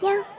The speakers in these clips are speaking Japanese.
喵。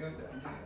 Yeah.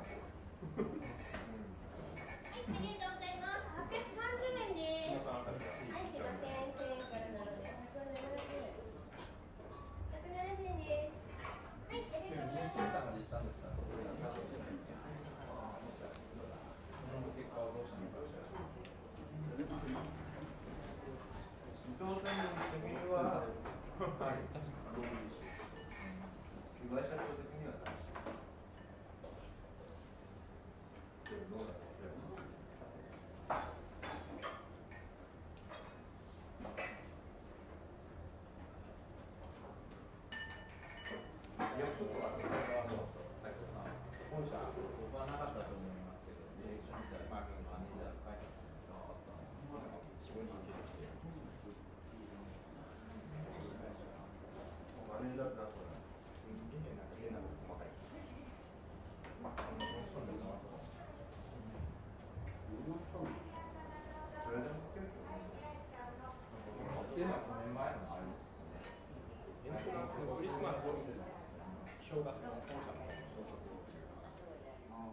正月の本社の装飾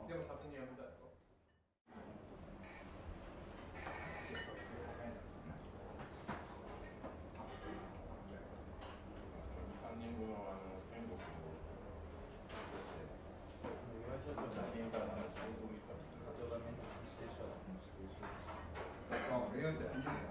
でも先にやめたよ3年後のあの天国の岩井社長写真からの仕事見たあ、意外とやってあ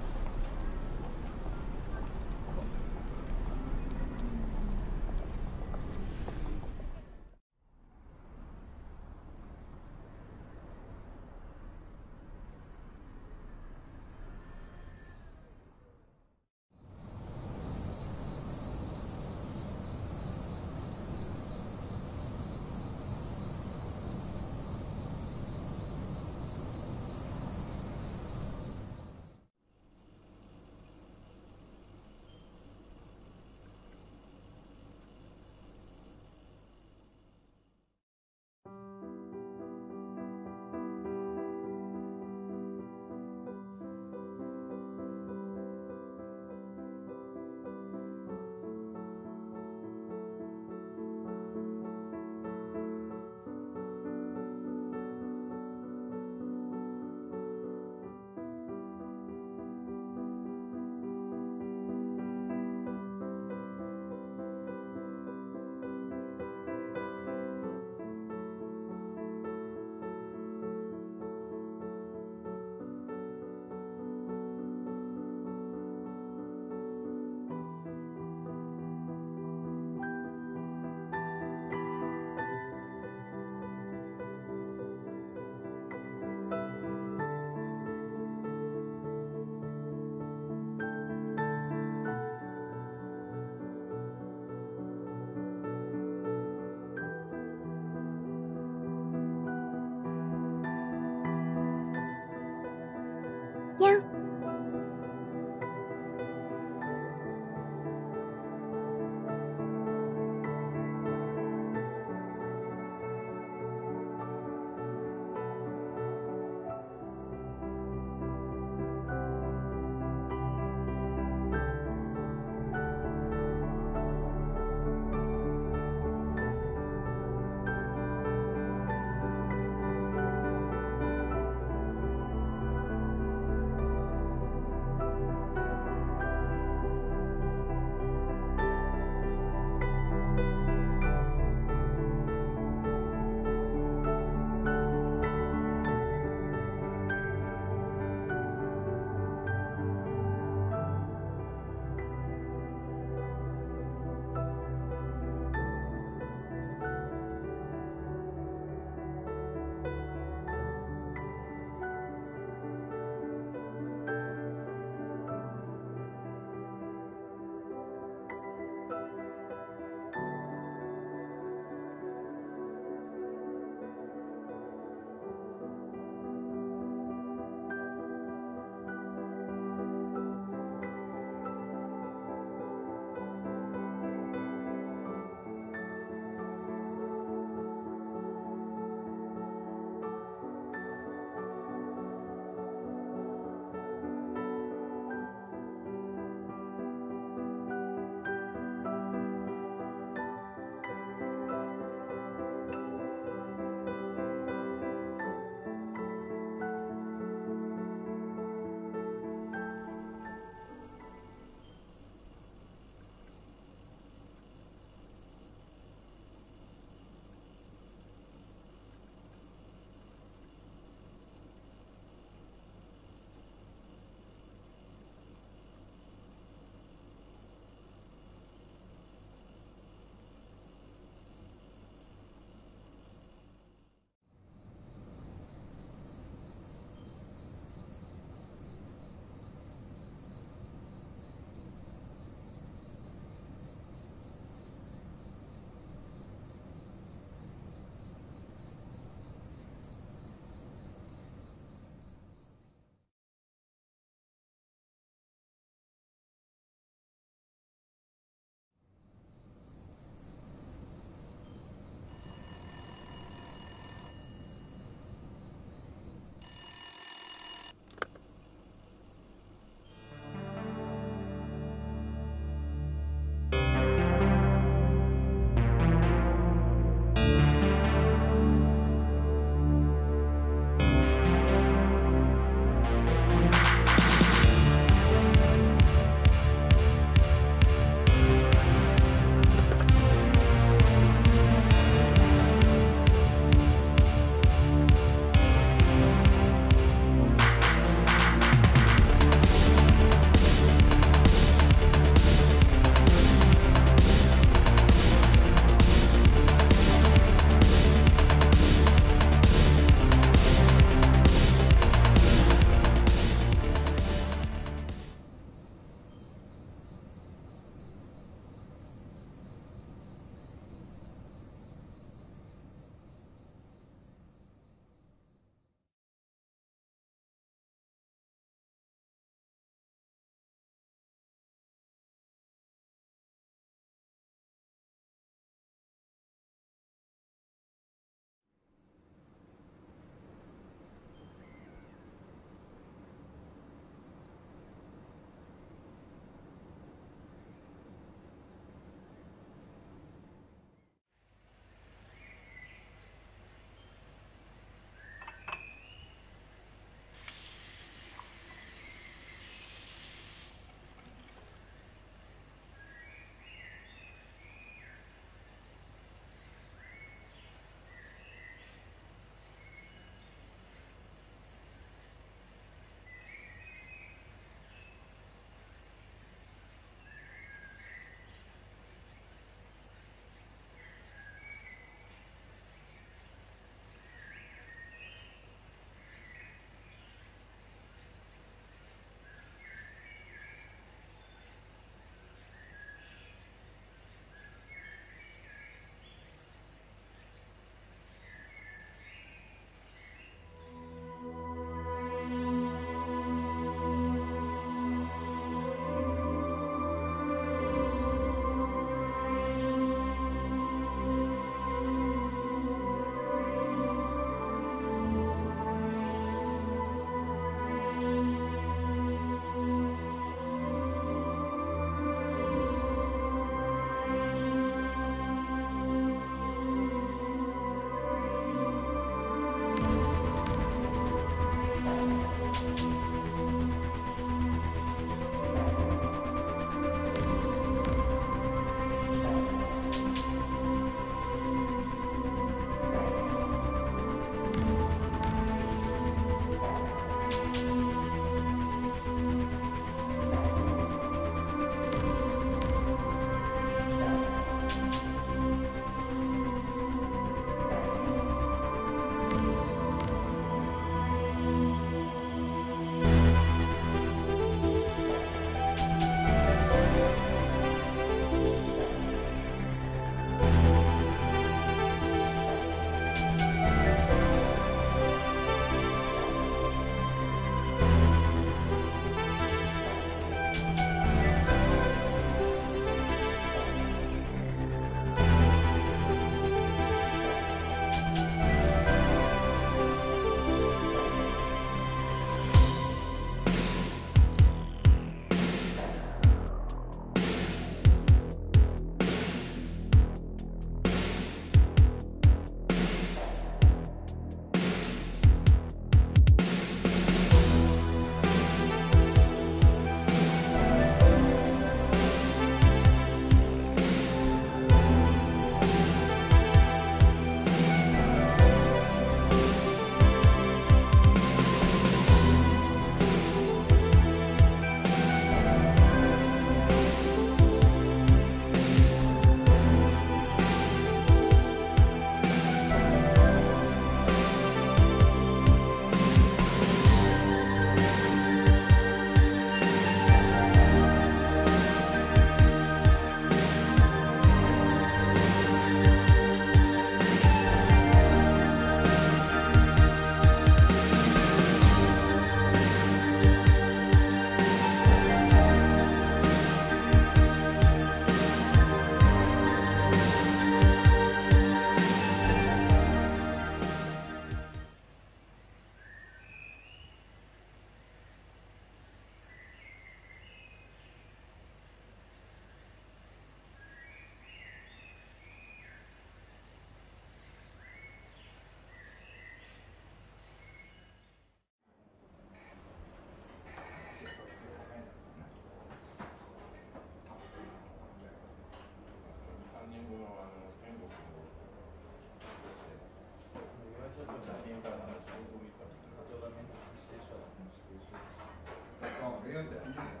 like.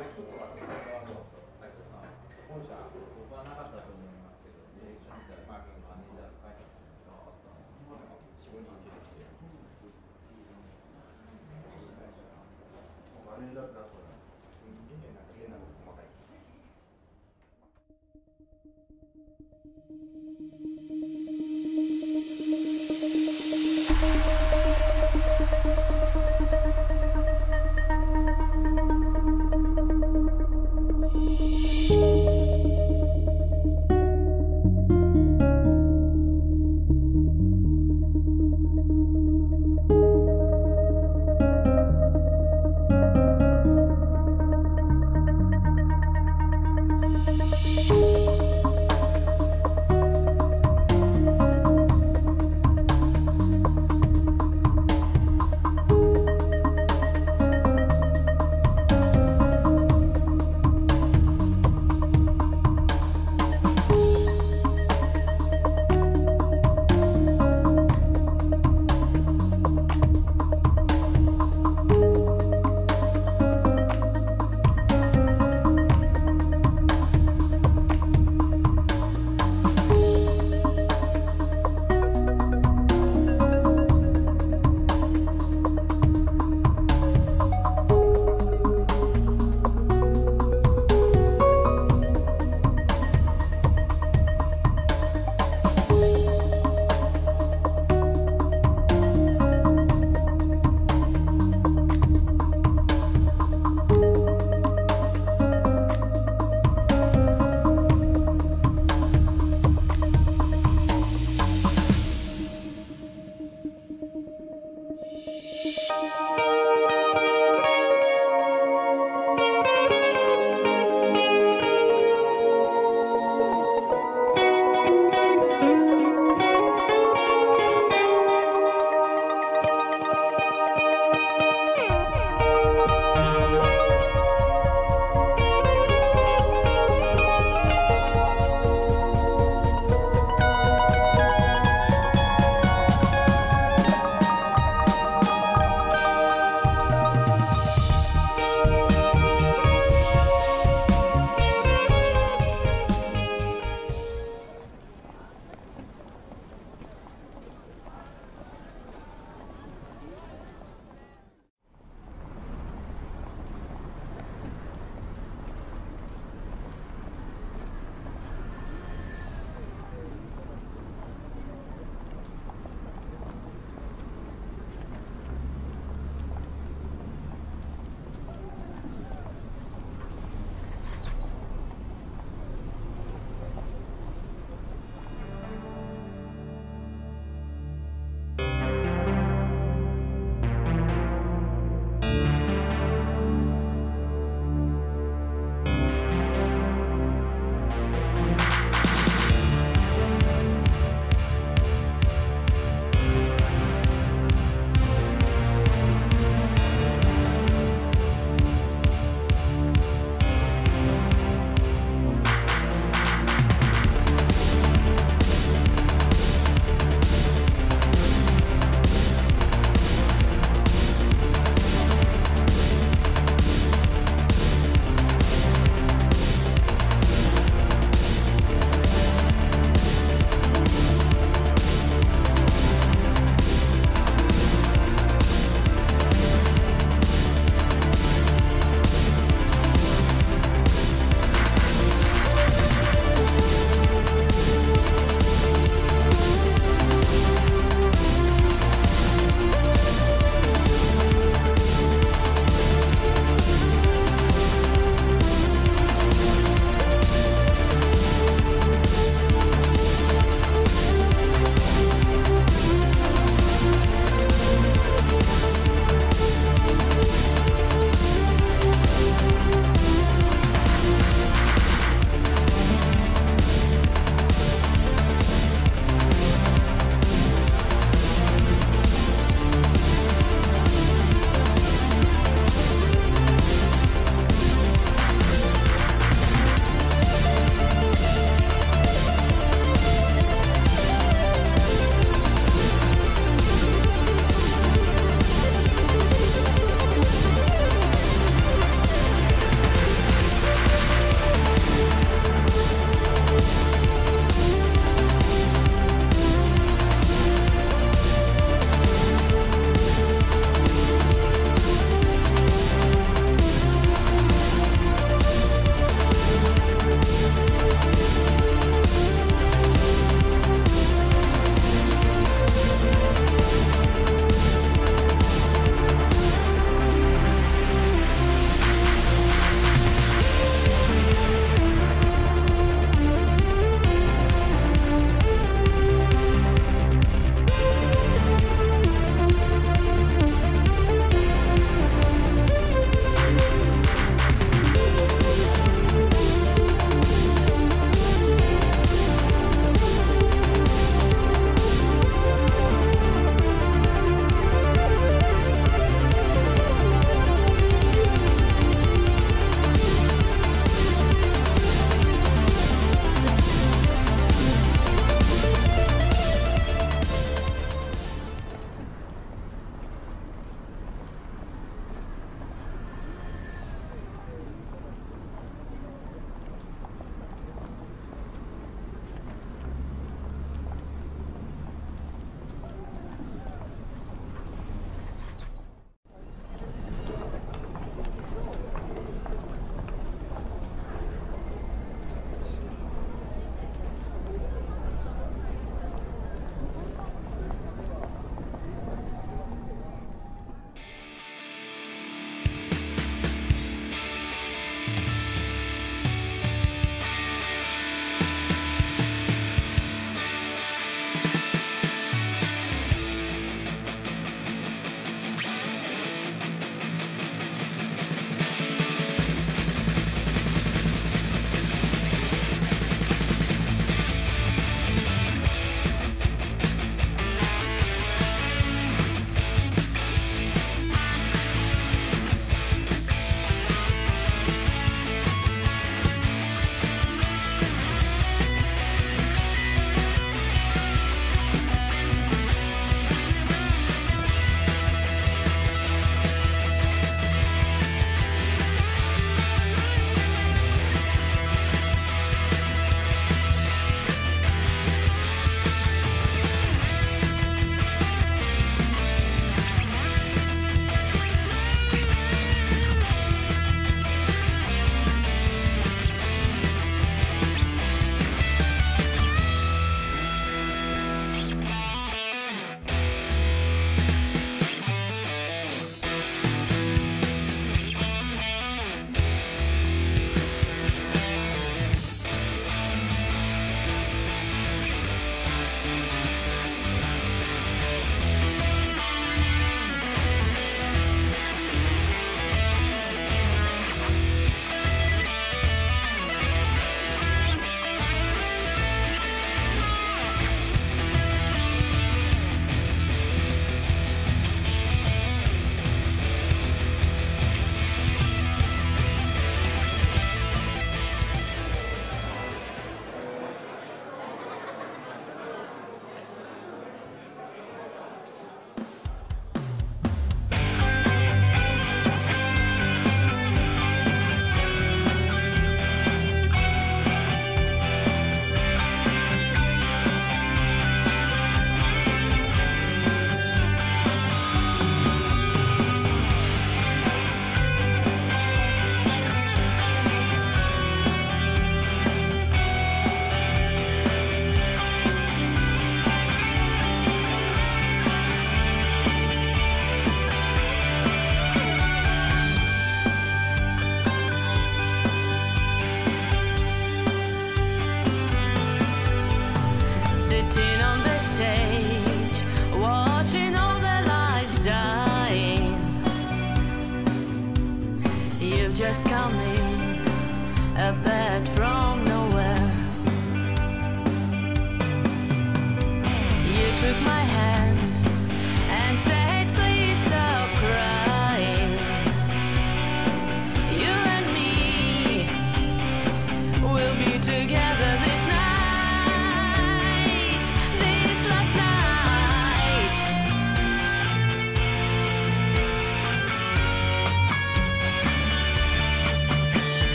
Yo